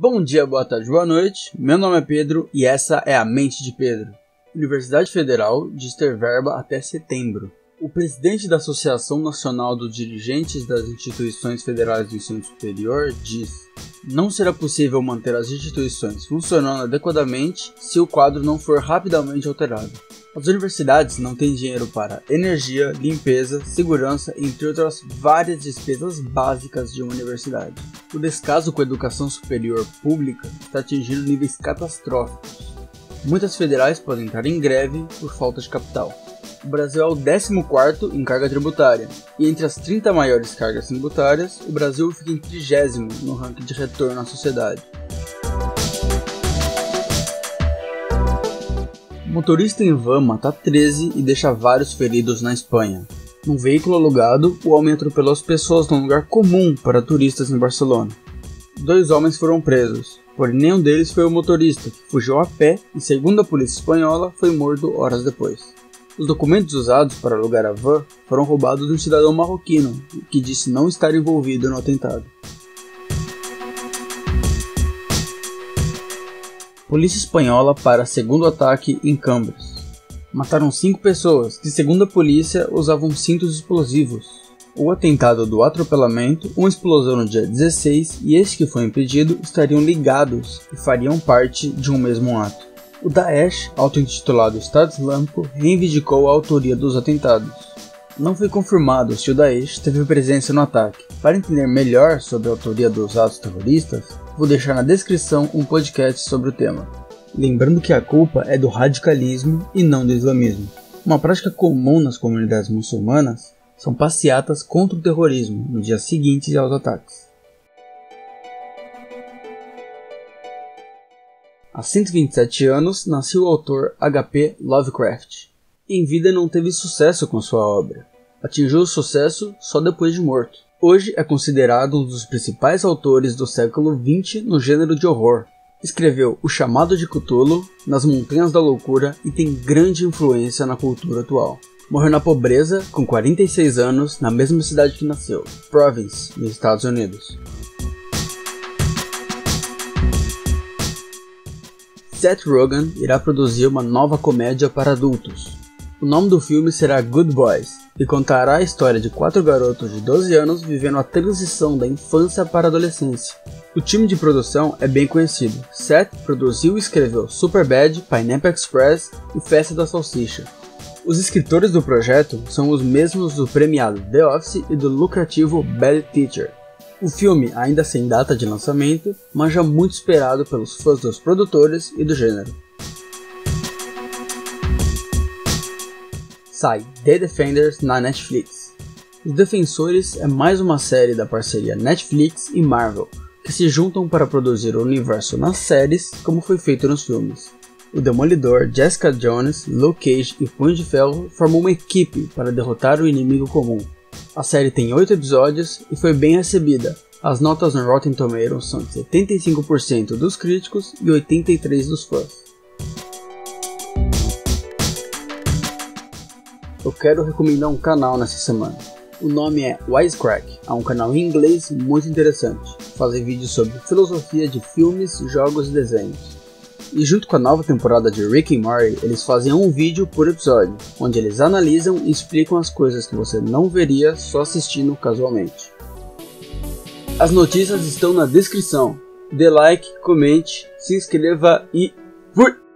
Bom dia, boa tarde, boa noite. Meu nome é Pedro e essa é a Mente de Pedro. Universidade Federal diz ter verba até setembro. O presidente da Associação Nacional dos Dirigentes das Instituições Federais do Ensino Superior diz: Não será possível manter as instituições funcionando adequadamente se o quadro não for rapidamente alterado. As universidades não têm dinheiro para energia, limpeza, segurança, entre outras várias despesas básicas de uma universidade. O descaso com a educação superior pública está atingindo níveis catastróficos. Muitas federais podem entrar em greve por falta de capital. O Brasil é o 14 em carga tributária, e entre as 30 maiores cargas tributárias, o Brasil fica em 30 no ranking de retorno à sociedade. Motorista em van mata 13 e deixa vários feridos na Espanha. Num veículo alugado, o homem atropelou as pessoas num lugar comum para turistas em Barcelona. Dois homens foram presos, porém nenhum deles foi o motorista, que fugiu a pé e, segundo a polícia espanhola, foi morto horas depois. Os documentos usados para alugar a van foram roubados de um cidadão marroquino, que disse não estar envolvido no atentado. Polícia espanhola para segundo ataque em Cambras. Mataram cinco pessoas que, segundo a polícia, usavam cintos explosivos. O atentado do atropelamento, uma explosão no dia 16 e este que foi impedido estariam ligados e fariam parte de um mesmo ato. O Daesh, auto-intitulado Estado Islâmico, reivindicou a autoria dos atentados. Não foi confirmado se o Daesh teve presença no ataque. Para entender melhor sobre a autoria dos atos terroristas, vou deixar na descrição um podcast sobre o tema. Lembrando que a culpa é do radicalismo e não do islamismo. Uma prática comum nas comunidades muçulmanas são passeatas contra o terrorismo no dia seguinte aos ataques. Há 127 anos nasceu o autor H.P. Lovecraft. Em vida não teve sucesso com sua obra. Atingiu o sucesso só depois de morto. Hoje é considerado um dos principais autores do século XX no gênero de horror. Escreveu O Chamado de Cthulhu, Nas Montanhas da Loucura e tem grande influência na cultura atual. Morreu na pobreza, com 46 anos, na mesma cidade que nasceu, Providence, nos Estados Unidos. Seth Rogen irá produzir uma nova comédia para adultos. O nome do filme será Good Boys e contará a história de quatro garotos de 12 anos vivendo a transição da infância para a adolescência. O time de produção é bem conhecido. Seth produziu e escreveu Superbad, Pineapple Express e Festa da Salsicha. Os escritores do projeto são os mesmos do premiado The Office e do lucrativo Bad Teacher. O filme, ainda sem data de lançamento, mas já muito esperado pelos fãs dos produtores e do gênero. Sai The Defenders na Netflix. Os Defensores é mais uma série da parceria Netflix e Marvel, que se juntam para produzir o universo nas séries, como foi feito nos filmes. O Demolidor, Jessica Jones, Luke Cage e Punho de Ferro formam uma equipe para derrotar o inimigo comum. A série tem 8 episódios e foi bem recebida. As notas no Rotten Tomatoes são de 75% dos críticos e 83% dos fãs. Eu quero recomendar um canal nessa semana. O nome é Wisecrack, é um canal em inglês muito interessante. Fazem vídeos sobre filosofia de filmes, jogos e desenhos. E junto com a nova temporada de Rick and Morty, eles fazem um vídeo por episódio, onde eles analisam e explicam as coisas que você não veria só assistindo casualmente. As notícias estão na descrição. Dê like, comente, se inscreva e fui!